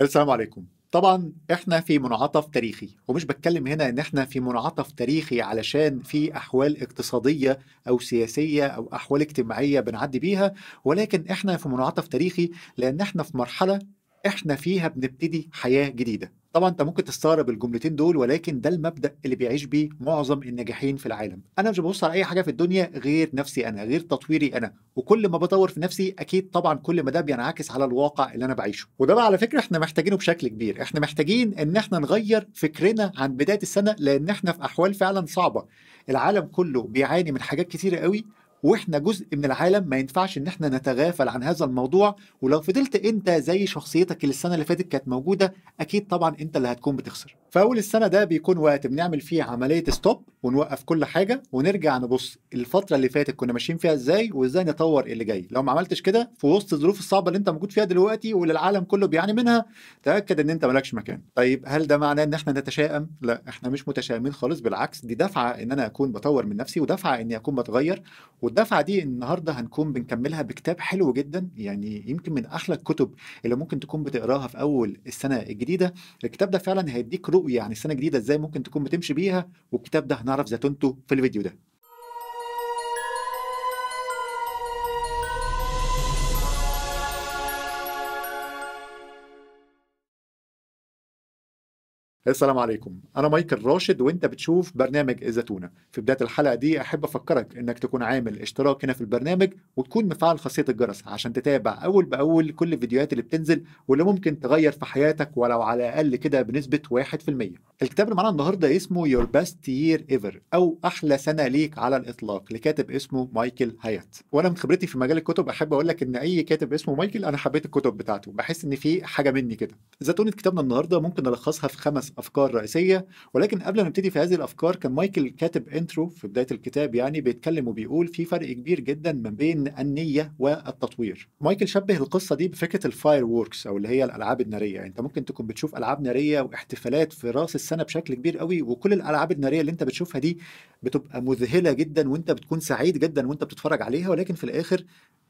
السلام عليكم. طبعا إحنا في منعطف تاريخي ومش بتكلم هنا إن إحنا في منعطف تاريخي علشان في أحوال اقتصادية أو سياسية أو أحوال اجتماعية بنعدي بيها ولكن إحنا في منعطف تاريخي لأن إحنا في مرحلة إحنا فيها بنبتدي حياة جديدة. طبعا أنت ممكن تستغرب الجملتين دول ولكن ده المبدأ اللي بيعيش بيه معظم الناجحين في العالم. أنا مش ببص على أي حاجة في الدنيا غير نفسي أنا غير تطويري أنا. وكل ما بطور في نفسي أكيد طبعا كل ما ده بينعكس على الواقع اللي أنا بعيشه. وده بقى على فكرة إحنا محتاجينه بشكل كبير. إحنا محتاجين إن إحنا نغير فكرنا عن بداية السنة لأن إحنا في أحوال فعلا صعبة. العالم كله بيعاني من حاجات كتيرة قوي وإحنا جزء من العالم ما ينفعش إن إحنا نتغافل عن هذا الموضوع. ولو فضلت أنت زي شخصيتك اللي السنة اللي فاتت كانت موجودة أكيد طبعا أنت اللي هتكون بتخسر. فأول السنة ده بيكون وقت بنعمل فيه عملية ستوب ونوقف كل حاجة ونرجع نبص الفترة اللي فاتت كنا ماشيين فيها إزاي وإزاي نطور اللي جاي. لو ما عملتش كده في وسط الظروف الصعبة اللي أنت موجود فيها دلوقتي واللي العالم كله بيعاني منها تأكد إن أنت مالكش مكان. طيب هل ده معناه إن إحنا نتشائم؟ لا إحنا مش متشائمين خالص بالعكس دي دفعة إن أنا أكون بطور من نفسي ودفعة إني أكون بتغير. والدفعة دي النهارده هنكون بنكملها بكتاب حلو جدا يعني يمكن من أحلى الكتب اللي ممكن تكون بتقراها في أول السنة الجديدة. الكتاب ده فعلا هيديك عن السنة الجديده إزاي ممكن تكون بتمشي بيها والكتاب ده هنعرف زتونته في الفيديو ده. السلام عليكم. أنا مايكل راشد وأنت بتشوف برنامج الزتونة في بداية الحلقة دي أحب أفكرك إنك تكون عامل اشتراك هنا في البرنامج وتكون مفعل خاصية الجرس عشان تتابع أول بأول كل الفيديوهات اللي بتنزل واللي ممكن تغير في حياتك ولو على الأقل كده بنسبة 1% الكتاب اللي معانا النهاردة اسمه Your Best Year Ever أو أحلى سنة ليك على الإطلاق لكاتب اسمه مايكل هايت وأنا من خبرتي في مجال الكتب أحب أقول لك إن أي كاتب اسمه مايكل أنا حبيت الكتب بتاعته. بحس إن في حاجة مني كده. زتونة كتابنا النهاردة ممكن نلخصها في خمس أفكار رئيسية. ولكن قبل ما نبتدي في هذه الأفكار كان مايكل كاتب intro في بداية الكتاب يعني بيتكلم وبيقول في فرق كبير جدا ما بين النية والتطوير. مايكل شبه القصة دي بفكرة ال fireworks أو اللي هي الألعاب النارية. يعني أنت ممكن تكون بتشوف ألعاب نارية واحتفالات في رأس السنة بشكل كبير قوي وكل الألعاب النارية اللي أنت بتشوفها دي بتبقى مذهلة جدا وأنت بتكون سعيد جدا وأنت بتتفرج عليها. ولكن في الآخر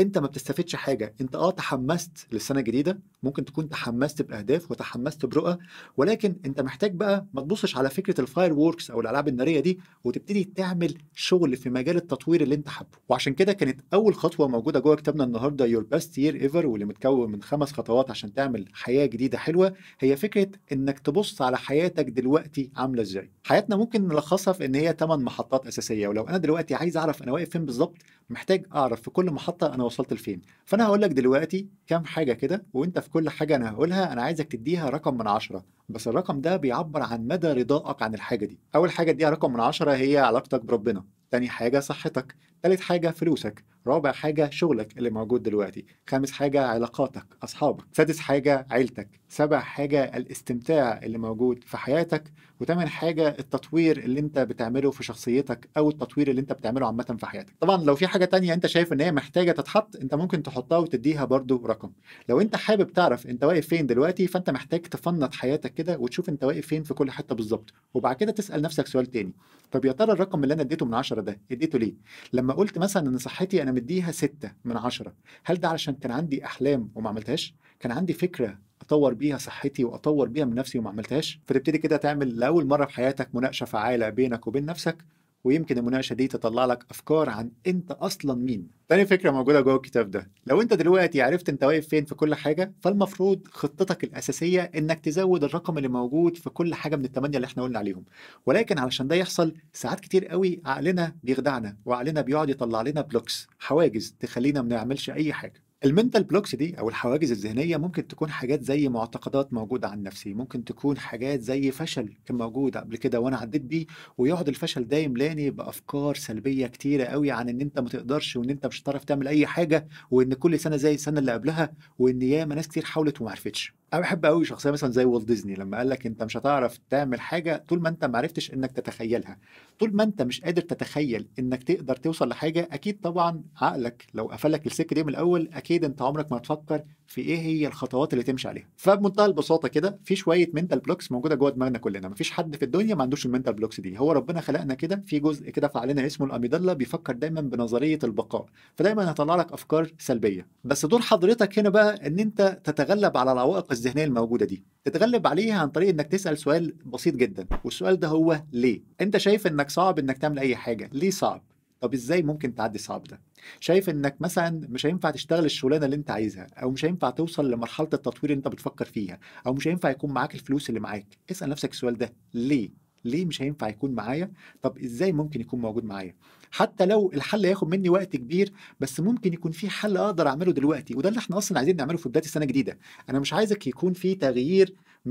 انت ما بتستفدش حاجة. انت آه تحمست للسنة الجديدة ممكن تكون تحمست بأهداف وتحمست برؤى ولكن انت محتاج بقى ما تبصش على فكرة ال fireworks أو الألعاب النارية دي وتبتدي تعمل شغل في مجال التطوير اللي انت حابه. وعشان كده كانت أول خطوة موجودة جوه كتابنا النهارده Your Best Year Ever واللي متكون من خمس خطوات عشان تعمل حياة جديدة حلوة. هي فكرة إنك تبص على حياتك دلوقتي عاملة إزاي. حياتنا ممكن نلخصها في إن هي 8 محطات أساسية ولو أنا دلوقتي عايز أعرف أنا واقف فين بالظبط محتاج أعرف في كل محطة أنا وصلت لفين. فأنا هقول لك دلوقتي كام حاجة كده وأنت في كل حاجة أنا هقولها أنا عايزك تديها رقم من عشرة. بس الرقم ده بيعبر عن مدى رضائك عن الحاجة دي. أول حاجة اديها رقم من عشرة هي علاقتك بربنا. تاني حاجة صحتك. تالت حاجة فلوسك. رابع حاجة شغلك اللي موجود دلوقتي. خامس حاجة علاقاتك أصحابك. سادس حاجة عيلتك. سبع حاجة الاستمتاع اللي موجود في حياتك. وتامن حاجة التطوير اللي انت بتعمله في شخصيتك أو التطوير اللي انت بتعمله عامة في حياتك. طبعا لو في حاجة تانية انت شايف إن هي محتاجة تتحط انت ممكن تحطها وتديها برضو رقم. لو انت حابب تعرف انت واقف فين دلوقتي فانت محتاج تفنط حياتك كده وتشوف انت واقف فين في كل حتة بالظبط. وبعد كده تسأل نفسك سؤال تاني. طب يا ترى الرقم اللي أنا اديته من عشرة ده اديته ليه؟ لما قلت مثلا إن صحتي أنا مديها ستة من عشرة هل ده علشان كان عندي أحلام وما عملتهاش؟ كان عندي فكرة أطور بيها صحتي وأطور بيها من نفسي وما عملتهاش؟ فتبتدي كده تعمل لأول مرة في حياتك مناقشة فعالة بينك وبين نفسك ويمكن المناقشة دي تطلع لك أفكار عن أنت أصلا مين. تاني فكرة موجودة جوه الكتاب ده. لو أنت دلوقتي عرفت أنت واقف فين في كل حاجة فالمفروض خطتك الأساسية إنك تزود الرقم اللي موجود في كل حاجة من التمانية اللي إحنا قلنا عليهم. ولكن علشان ده يحصل ساعات كتير قوي عقلنا بيخدعنا وعقلنا بيقعد يطلع لنا blocks حواجز تخلينا ما نعملش أي حاجة. ال mental blocks دي أو الحواجز الذهنية ممكن تكون حاجات زي معتقدات موجودة عن نفسي ممكن تكون حاجات زي فشل كان موجود قبل كده وأنا عديت بيه ويقعد الفشل ده يملاني بأفكار سلبية كتيرة قوي عن إن أنت ما تقدرش وإن أنت مش هتعرف تعمل أي حاجة وإن كل سنة زي السنة اللي قبلها وإن ياما ناس كتير حاولت وما عرفتش. أنا بحب قوي شخصية مثلا زي والت ديزني لما قال لك أنت مش هتعرف تعمل حاجة طول ما أنت ما عرفتش إنك تتخيلها. طول ما أنت مش قادر تتخيل إنك تقدر توصل لحاجة أكيد طبعا عقلك لو قفلك السكة دي من الأول أكيد أنت عمرك ما هتفكر في إيه هي الخطوات اللي تمشي عليها. فبمنتهى البساطة كده في شوية mental blocks موجودة جوه دماغنا كلنا. مفيش حد في الدنيا ما عندوش ال mental blocks دي. هو ربنا خلقنا كده في جزء كده في عقلنا اسمه ال amygdala بيفكر دايما بنظرية البقاء. فدايما هيطلع لك أفكار سلبية. بس دور حضرتك هنا بقى إن أنت تتغلب على العوائق الذهنية الموجودة دي. تتغلب عليها عن طريق إنك تسأل سؤال بسيط جدا. والسؤال ده هو ليه؟ أنت شايف إنك صعب إنك تعمل أي حاجة. ليه صعب؟ طب إزاي ممكن تعدي الصعب ده؟ شايف إنك مثلا مش هينفع تشتغل الشغلانة اللي أنت عايزها أو مش هينفع توصل لمرحلة التطوير اللي أنت بتفكر فيها أو مش هينفع يكون معاك الفلوس اللي معاك اسأل نفسك السؤال ده ليه؟ ليه مش هينفع يكون معايا؟ طب إزاي ممكن يكون موجود معايا؟ حتى لو الحل هياخد مني وقت كبير بس ممكن يكون في حل أقدر أعمله دلوقتي وده اللي إحنا أصلا عايزين نعمله في بداية السنة الجديدة. أنا مش عايزك يكون في تغيير 100%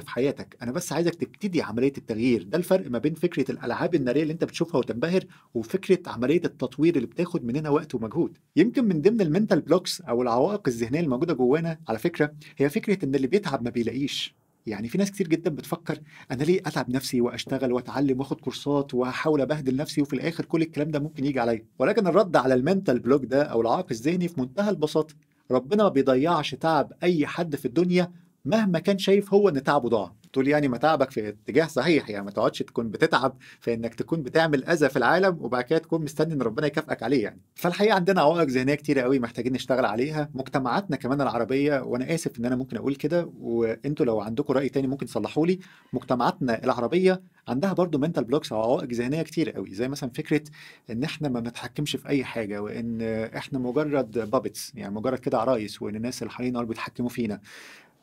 في حياتك. أنا بس عايزك تبتدي عملية التغيير. ده الفرق ما بين فكرة الألعاب النارية اللي أنت بتشوفها وتنبهر وفكرة عملية التطوير اللي بتاخد مننا وقت ومجهود. يمكن من ضمن ال mental blocks أو العوائق الذهنية الموجودة جوانا على فكرة هي فكرة إن اللي بيتعب ما بيلاقيش. يعني في ناس كتير جدا بتفكر أنا ليه أتعب نفسي وأشتغل وأتعلم وأخد كورسات وأحاول أبهدل نفسي وفي الآخر كل الكلام ده ممكن يجي عليا؟ ولكن الرد على ال mental block ده أو العائق الذهني في منتهى البساطة ربنا ما بيضيعش تعب أي حد في الدنيا مهما كان شايف هو إن تعبه ضاع. تقول يعني ما تعبك في اتجاه صحيح يعني ما تقعدش تكون بتتعب في إنك تكون بتعمل أذى في العالم وبعد كده تكون مستني إن ربنا يكافئك عليه يعني. فالحقيقة عندنا عوائق ذهنية كتيره قوي محتاجين نشتغل عليها. مجتمعاتنا كمان العربية وأنا آسف إن أنا ممكن أقول كده وأنتوا لو عندكم رأي تاني ممكن تصلحوا لي. مجتمعاتنا العربية عندها برضو mental blocks أو عوائق ذهنية كتير قوي زي مثلا فكرة إن إحنا ما بنتحكمش في أي حاجة وإن إحنا مجرد puppets يعني مجرد كده عرايس وإن الناس اللي حوالينا بيتحكموا فينا.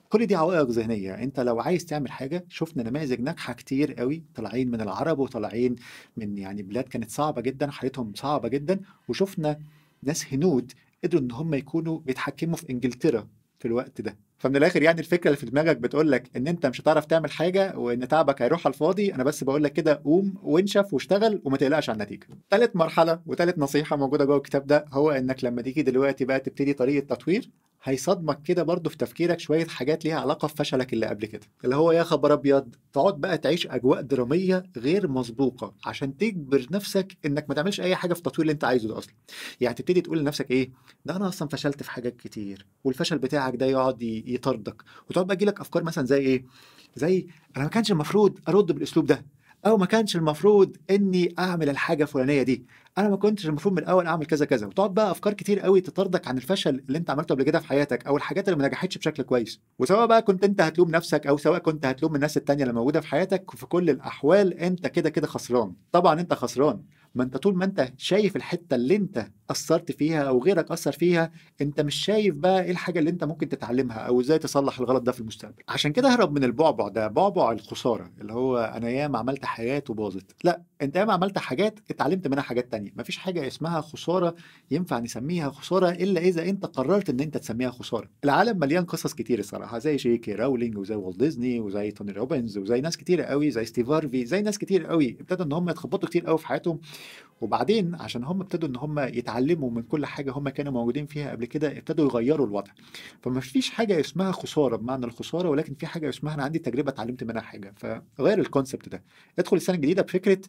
كل دي عوائق ذهنية. أنت لو عايز تعمل حاجة شفنا نماذج ناجحة كتير قوي طالعين من العرب وطالعين من يعني بلاد كانت صعبة جدا حالتهم صعبة جدا وشفنا ناس هنود قدروا إن هم يكونوا بيتحكموا في إنجلترا في الوقت ده. فمن الآخر يعني الفكرة اللي في دماغك بتقول لك إن أنت مش هتعرف تعمل حاجة وإن تعبك هيروح على الفاضي أنا بس بقول لك كده قوم وانشف واشتغل وما تقلقش على النتيجة. ثالث مرحلة وثالث نصيحة موجودة جوه الكتاب ده هو إنك لما تيجي دلوقتي بقى تبتدي طريقة تطوير هيصدمك كده برضه في تفكيرك شوية حاجات ليها علاقة بفشلك اللي قبل كده. اللي هو يا خبر أبيض تقعد بقى تعيش أجواء درامية غير مسبوقة عشان تجبر نفسك إنك ما تعملش أي حاجة في التطوير اللي أنت عايزه ده أصلا. يعني تبتدي تقول لنفسك إيه؟ ده أنا أصلا فشلت في حاجات كتير والفشل بتاعك ده يقعد يطاردك وتقعد بقى تجيلك أفكار مثلا زي إيه؟ زي أنا ما كانش المفروض أرد بالأسلوب ده. أو ما كانش المفروض إني أعمل الحاجة الفلانية دي. أنا ما كنتش المفروض من الأول أعمل كذا كذا. وتقعد بقى أفكار كتير قوي تطردك عن الفشل اللي أنت عملته قبل كده في حياتك أو الحاجات اللي ما نجحتش بشكل كويس. وسواء بقى كنت أنت هتلوم نفسك أو سواء كنت هتلوم الناس التانية اللي موجودة في حياتك في كل الأحوال أنت كده كده خسران. طبعا أنت خسران. ما أنت طول ما أنت شايف الحتة اللي أنت أثرت فيها أو غيرك أثر فيها أنت مش شايف بقى إيه الحاجة اللي أنت ممكن تتعلمها أو إزاي تصلح الغلط ده في المستقبل. عشان كده اهرب من البعبع ده بعبع الخسارة اللي هو أنا ياما عملت حاجات وباظت. لا أنت ياما عملت حاجات اتعلمت منها حاجات تانية. مفيش حاجة اسمها خسارة ينفع نسميها خسارة إلا إذا أنت قررت إن أنت تسميها خسارة. العالم مليان قصص كتير الصراحة زي جي كي راولينج وزي والت ديزني وزي توني روبنز وزي ناس كتير قوي زي ستيف هارفي زي ناس كتير قوي. ابتدوا إن هم يتخبطوا كتير قوي في حياتهم وبعدين عشان هم ابتدوا إن هم يتعلموا من كل حاجة هم كانوا موجودين فيها قبل كده ابتدوا يغيروا الوضع. فما فيش حاجة اسمها خسارة بمعنى الخسارة ولكن في حاجة اسمها أنا عندي تجربة اتعلمت منها حاجة. فغير الكونسبت ده ادخل السنة الجديدة بفكرة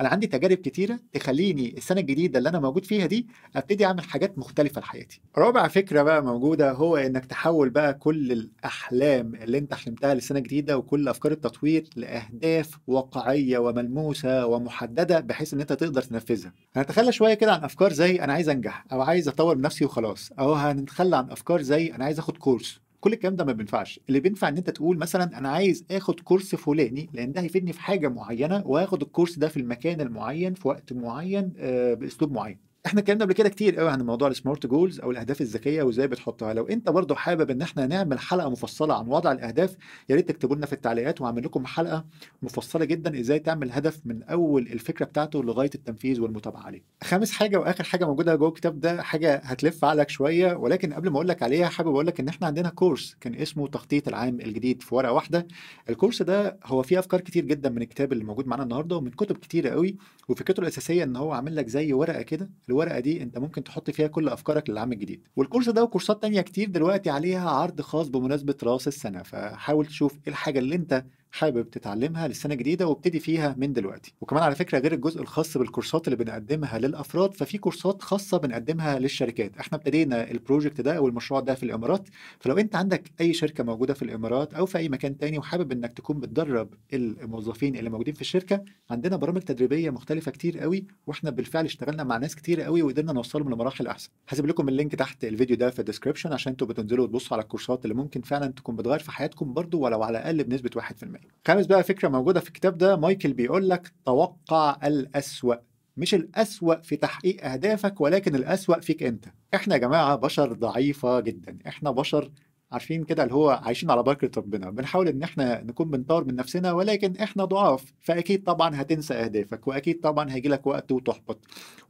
أنا عندي تجارب كتيرة تخليني السنة الجديدة اللي أنا موجود فيها دي أبتدي أعمل حاجات مختلفة لحياتي. رابع فكرة بقى موجودة هو إنك تحول بقى كل الأحلام اللي أنت حلمتها للسنه الجديده وكل أفكار التطوير لأهداف واقعية وملموسة ومحددة بحيث إن أنت تقدر تنفذها. هنتخلى شوية كده عن أفكار زي أنا عايز أنجح أو عايز أطور من نفسي وخلاص أو هنتخلى عن أفكار زي أنا عايز آخد كورس. كل الكلام ده ما بينفعش. اللي بينفع إن أنت تقول مثلا أنا عايز آخد كورس فلاني لأن ده هيفيدني في حاجة معينة وآخد الكورس ده في المكان المعين في وقت معين آه، بأسلوب معين. إحنا اتكلمنا قبل كده كتير قوي عن موضوع ال SMART goals أو الأهداف الذكية وإزاي بتحطها. لو أنت برضو حابب إن إحنا نعمل حلقة مفصلة عن وضع الأهداف يا ريت تكتبوا لنا في التعليقات وهعمل لكم حلقة مفصلة جدا إزاي تعمل هدف من أول الفكرة بتاعته لغاية التنفيذ والمتابعة عليه. خامس حاجة وآخر حاجة موجودة جوه الكتاب ده حاجة هتلف عقلك شوية ولكن قبل ما أقول لك عليها حابب أقول لك إن إحنا عندنا كورس كان اسمه تخطيط العام الجديد في ورقة واحدة. الكورس ده هو فيه أفكار كتير جدا من الكتاب اللي موجود معانا النهارده ومن كتب كتيرة قوي وفكرته الأساسية إن هو عامل لك زي ورقة كده الورقة دي أنت ممكن تحط فيها كل أفكارك للعام الجديد. والكورس ده وكورسات تانية كتير دلوقتي عليها عرض خاص بمناسبة رأس السنة فحاول تشوف إيه الحاجة اللي أنت حابب تتعلمها للسنة الجديدة وابتدي فيها من دلوقتي. وكمان على فكرة غير الجزء الخاص بالكورسات اللي بنقدمها للأفراد ففي كورسات خاصة بنقدمها للشركات. إحنا ابتدينا ال project ده أو المشروع ده في الإمارات. فلو أنت عندك أي شركة موجودة في الإمارات أو في أي مكان تاني وحابب إنك تكون بتدرب الموظفين اللي موجودين في الشركة عندنا برامج تدريبية مختلفة كتير قوي وإحنا بالفعل اشتغلنا مع ناس كتير قوي وقدرنا نوصلهم لمراحل أحسن. هسيب لكم ال link تحت الفيديو ده في ال description عشان أنتوا بتنزلوا وتبصوا على الكورسات اللي ممكن فعلا تكون بتغير في حياتكم برضو ولو على الأقل بنسبة 1% خامس بقى فكرة موجودة في الكتاب ده مايكل بيقول لك توقع الأسوأ. مش الأسوأ في تحقيق أهدافك ولكن الأسوأ فيك أنت. إحنا يا جماعة بشر ضعيفة جدا. إحنا بشر عارفين كده اللي هو عايشين على بركة ربنا بنحاول إن إحنا نكون بنطور من نفسنا ولكن إحنا ضعاف فأكيد طبعا هتنسى أهدافك وأكيد طبعا هيجي لك وقت وتحبط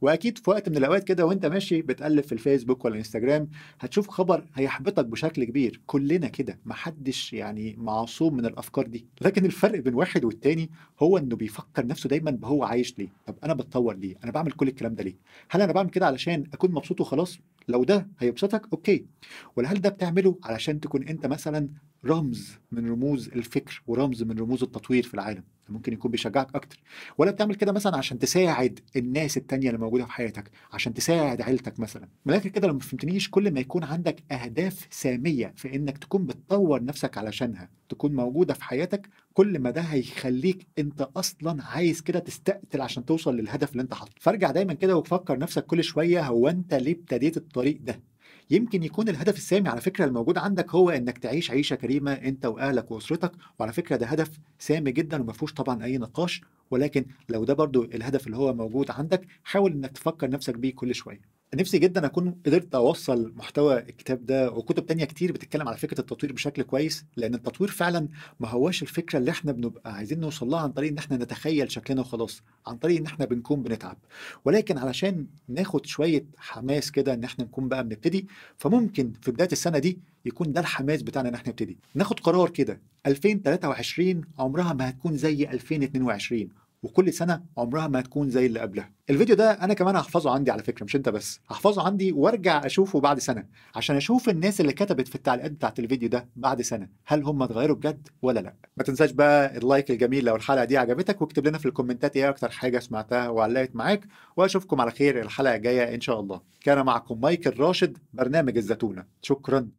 وأكيد في وقت من الأوقات كده وأنت ماشي بتقلب في الفيسبوك ولا الإنستجرام هتشوف خبر هيحبطك بشكل كبير كلنا كده محدش يعني معصوم من الأفكار دي لكن الفرق بين واحد والتاني هو إنه بيفكر نفسه دايما بهو عايش ليه طب أنا بتطور ليه أنا بعمل كل الكلام ده ليه هل أنا بعمل كده علشان أكون مبسوط وخلاص؟ لو ده هيبسطك أوكي. ولا هل ده بتعمله علشان تكون أنت مثلا رمز من رموز الفكر ورمز من رموز التطوير في العالم. ممكن يكون بيشجعك أكتر. ولا بتعمل كده مثلا عشان تساعد الناس التانية اللي موجودة في حياتك عشان تساعد عيلتك مثلا. الآخر كده لو ما فهمتنيش كل ما يكون عندك أهداف سامية في إنك تكون بتطور نفسك علشانها تكون موجودة في حياتك كل ما ده هيخليك أنت أصلا عايز كده تستقتل عشان توصل للهدف اللي أنت حاطه. فارجع دايما كده وفكر نفسك كل شوية هو أنت ليه ابتديت الطريق ده؟ يمكن يكون الهدف السامي على فكرة الموجود عندك هو إنك تعيش عيشة كريمة أنت وأهلك وأسرتك وعلى فكرة ده هدف سامي جدا وما فيهوش طبعا أي نقاش ولكن لو ده برضو الهدف اللي هو موجود عندك حاول إنك تفكر نفسك بيه كل شوية. نفسي جدا أكون قدرت أوصل محتوى الكتاب ده وكتب تانية كتير بتتكلم على فكرة التطوير بشكل كويس لأن التطوير فعلا ما هواش الفكرة اللي إحنا بنبقى عايزين نوصل لها عن طريق إن إحنا نتخيل شكلنا وخلاص عن طريق إن إحنا بنكون بنتعب. ولكن علشان ناخد شوية حماس كده إن إحنا نكون بقى بنبتدي فممكن في بداية السنة دي يكون ده الحماس بتاعنا إن إحنا نبتدي. ناخد قرار كده 2023 عمرها ما هتكون زي 2022 وكل سنة عمرها ما هتكون زي اللي قبلها. الفيديو ده أنا كمان هحفظه عندي على فكرة مش أنت بس. هحفظه عندي وأرجع أشوفه بعد سنة عشان أشوف الناس اللي كتبت في التعليقات بتاعت الفيديو ده بعد سنة. هل هم اتغيروا بجد ولا لأ؟ ما تنساش بقى ال like الجميل لو الحلقة دي عجبتك واكتب لنا في الكومنتات إيه أكتر حاجة سمعتها وعلقت معاك وأشوفكم على خير الحلقة الجاية إن شاء الله. كان معكم مايكل راشد برنامج الزتونة. شكرا.